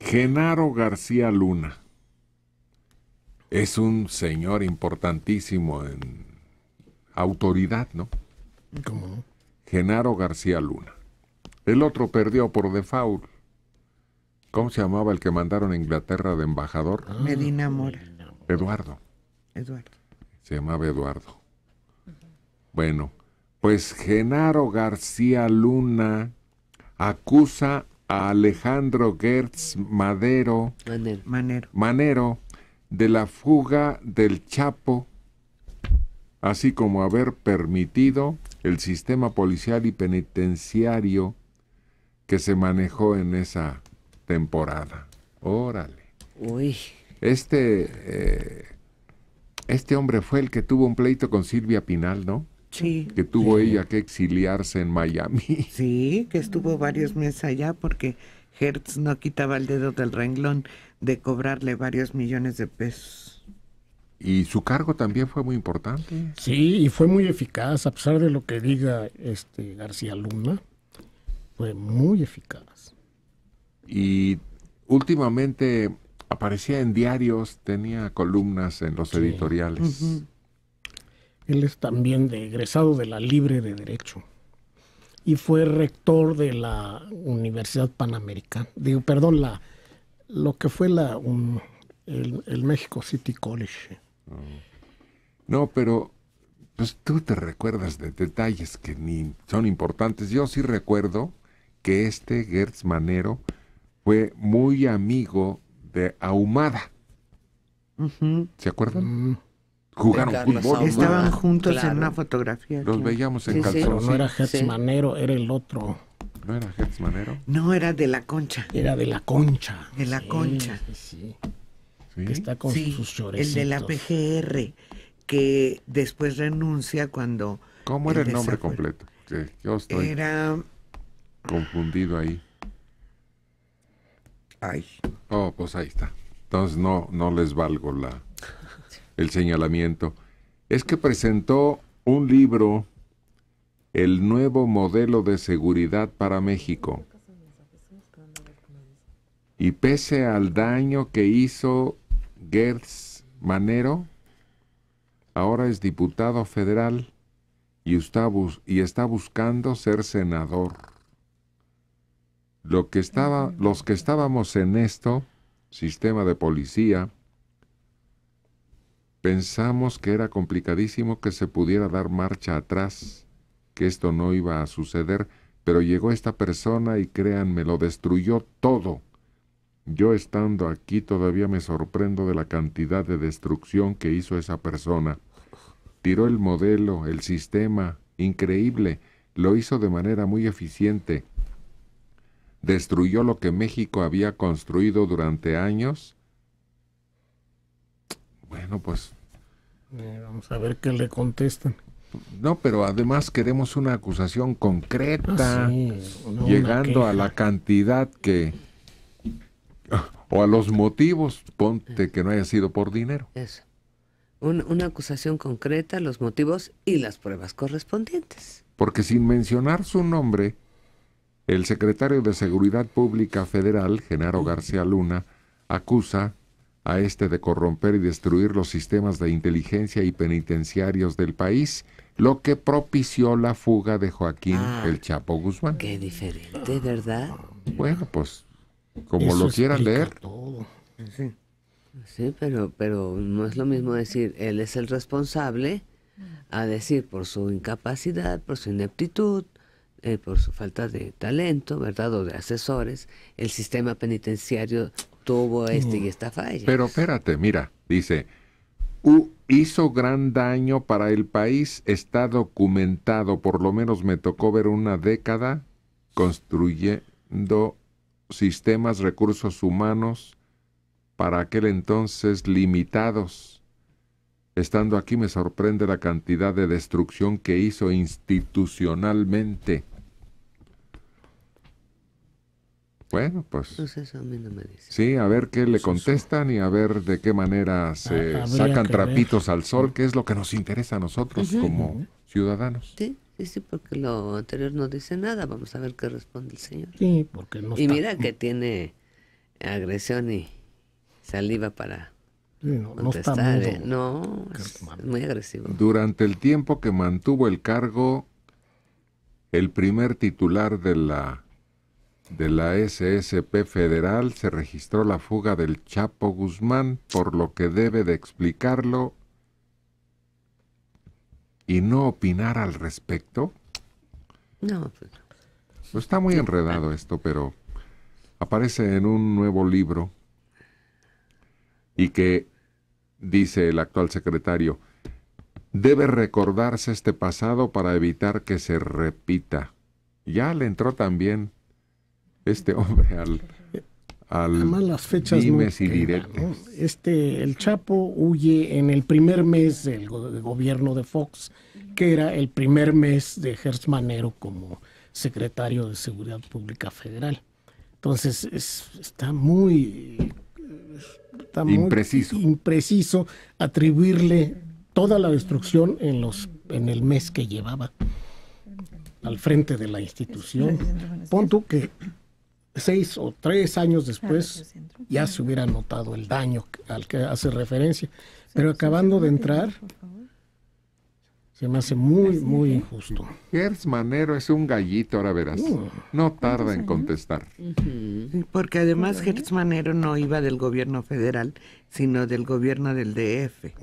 Genaro García Luna es un señor importantísimo en autoridad, ¿no? ¿Cómo no? Genaro García Luna. El otro perdió por default. ¿Cómo se llamaba el que mandaron a Inglaterra de embajador? Medina Mora. Eduardo. Eduardo. Se llamaba Eduardo. Bueno, pues Genaro García Luna acusa a Alejandro Gertz Madero, Manero. Manero. Manero de la fuga del Chapo, así como haber permitido el sistema policial y penitenciario que se manejó en esa temporada. Órale. Uy, Este, eh, este hombre fue el que tuvo un pleito con Silvia Pinal, ¿no? Sí. Que tuvo ella que exiliarse en Miami. Sí, que estuvo varios meses allá porque Hertz no quitaba el dedo del renglón de cobrarle varios millones de pesos. Y su cargo también fue muy importante. Sí, y fue muy eficaz, a pesar de lo que diga este García Luna, fue muy eficaz. Y últimamente aparecía en diarios, tenía columnas en los Sí. editoriales. Ujú. Él es también de egresado de la Libre de Derecho y fue rector de la Universidad Panamericana. Digo, perdón, la lo que fue la un- el, el México City College. No, pero pues tú te recuerdas de detalles que ni son importantes. Yo sí recuerdo que este Gertz Manero fue muy amigo de Ahumada. ¿Se acuerdan? Mm, Jugaron fútbol. Estaban juntos claro. en una fotografía. Los veíamos en Sí, calzoncillos. no era Hertz Sí. Era el otro. ¿No era Gertz Manero? No, era de la concha. Era de la concha. De la Sí, concha. sí, sí, Sí. Que está con Sí, sus el de la PGR, que después renuncia cuando ¿Cómo era el el nombre completo? Que yo estoy era... confundido ahí. Ay, Oh, pues ahí está. Entonces no, no les valgo la, el señalamiento. Es que presentó un libro, El nuevo modelo de seguridad para México. Y pese al daño que hizo Gertz Manero, ahora es diputado federal y está, bus- y está buscando ser senador. Lo que estaba, los que estábamos en esto, sistema de policía, pensamos que era complicadísimo que se pudiera dar marcha atrás, que esto no iba a suceder, pero llegó esta persona y créanme, lo destruyó todo. Yo estando aquí todavía me sorprendo de la cantidad de destrucción que hizo esa persona. Tiró el modelo, el sistema, increíble, lo hizo de manera muy eficiente destruyó lo que México había construido durante años. Bueno, pues Eh, vamos a ver qué le contestan. no, pero además queremos una acusación concreta, Ah, sí, una- una llegando a la cantidad que o a los motivos, ponte que no haya sido por dinero. eso. Un- una acusación concreta, los motivos y las pruebas correspondientes. Porque sin mencionar su nombre, el secretario de Seguridad Pública Federal, Genaro García Luna, acusa a este de corromper y destruir los sistemas de inteligencia y penitenciarios del país, lo que propició la fuga de Joaquín Ah. El Chapo Guzmán. Qué diferente, ¿verdad? Bueno, pues como Eso lo quieran leer, todo. sí. Sí, pero, pero no es lo mismo decir él es el responsable a decir por su incapacidad, por su ineptitud, eh, por su falta de talento, ¿verdad? O de asesores, el sistema penitenciario tuvo este y esta falla. Pero espérate, mira, dice, "U- hizo gran daño para el país, está documentado, por lo menos me tocó ver una década construyendo sistemas, recursos humanos, para aquel entonces limitados. Estando aquí me sorprende la cantidad de destrucción que hizo institucionalmente. Bueno, pues... Pues eso a mí no me dice. Sí, a ver qué le contestan y a ver de qué manera se Ah, habría sacan trapitos al sol, que es lo que nos interesa a nosotros como ciudadanos. Sí, sí, sí, porque lo anterior no dice nada. Vamos a ver qué responde el señor. Sí, porque no Y está- mira que tiene agresión y saliva para Sí, no, no está contestar. mudo. ¿eh? No, es muy agresivo. Durante el tiempo que mantuvo el cargo, el primer titular de la de la SSP federal se registró la fuga del Chapo Guzmán, por lo que debe de explicarlo y no opinar al respecto. No, pues, Pues está muy enredado esto, pero aparece en un nuevo libro y que dice el actual secretario, debe recordarse este pasado para evitar que se repita. Ya le entró también este hombre al, al Además las fechas no dimes y quedan, diretes. ¿no? Este, el Chapo huye en el primer mes del go- del gobierno de Fox, que era el primer mes de Hertz Manero como secretario de Seguridad Pública Federal. Entonces es- está muy está muy Impreciso. impreciso atribuirle toda la destrucción en los en el mes que llevaba al frente de la institución. Pon tú que seis o tres años después ya se hubiera notado el daño al que hace referencia. Pero acabando de entrar, se me hace muy, muy injusto. Gers Manero es un gallito, ahora verás. No tarda en contestar. Porque además Gertz Manero no iba del gobierno federal, sino del gobierno del DF.